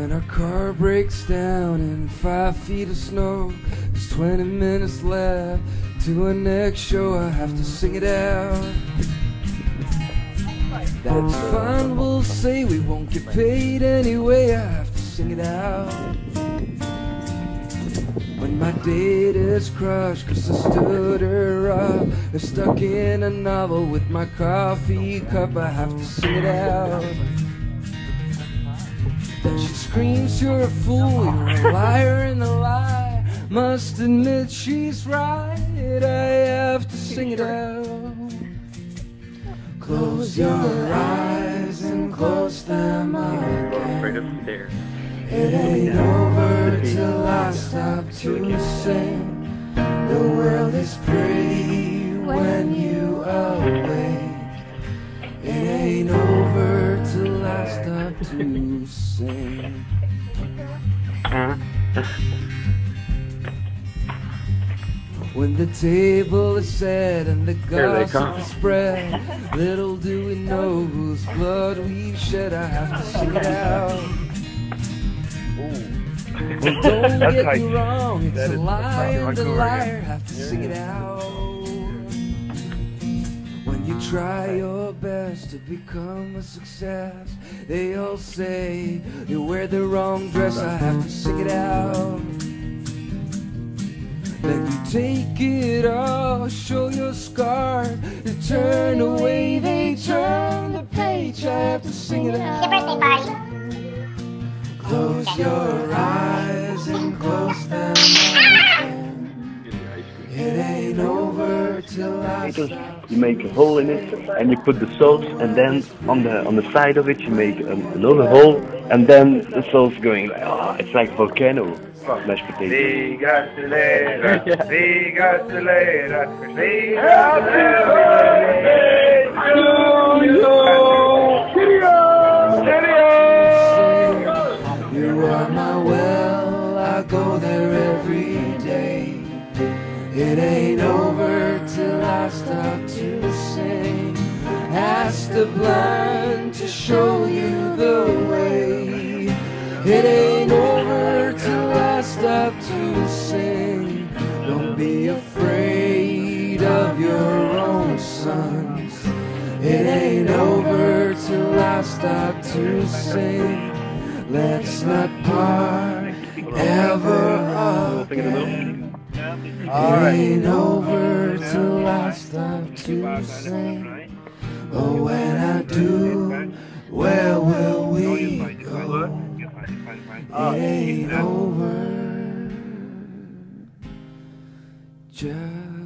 When our car breaks down in five feet of snow, there's 20 minutes left to our next show. I have to sing it out. That's fine, we'll say we won't get paid anyway. I have to sing it out. When my date is crushed, cause I stood her up. I'm stuck in a novel with my coffee cup. I have to sing it out. Then she screams, You're a fool, you're a liar and a lie. Must admit she's right, I have to sing it out. Close your eyes and close them again. It ain't over till I stop to sing. The world is pretty when you awake. To sing. When the table is set and the gossip is spread, little do we know whose blood we've shed. I have to sing it out. Well, don't get like- me wrong, it's a lie and a liar. Have to sing it out. When you try your best to become a success, they all say you wear the wrong dress. I have to sing it out. Let you take it off, show your scar. You turn away, they turn the page. I have to sing it out. birthday party. Close your eyes and close till I Because stop. you make a hole in it and you put the sauce and then on the on the side of it you make an, another hole and then the sauce going like oh, it's like volcano mashed potato. Vigastelera, Vigastelera, Vigastelera. You are my well, I go there every day. It ain't over the blind to show you the way. It ain't over till I stop to sing. Don't be afraid of your own sons. It ain't over till I stop to sing. Let's not part ever again. It ain't over till I stop to sing. Oh, when I do, where will we go? It ain't over just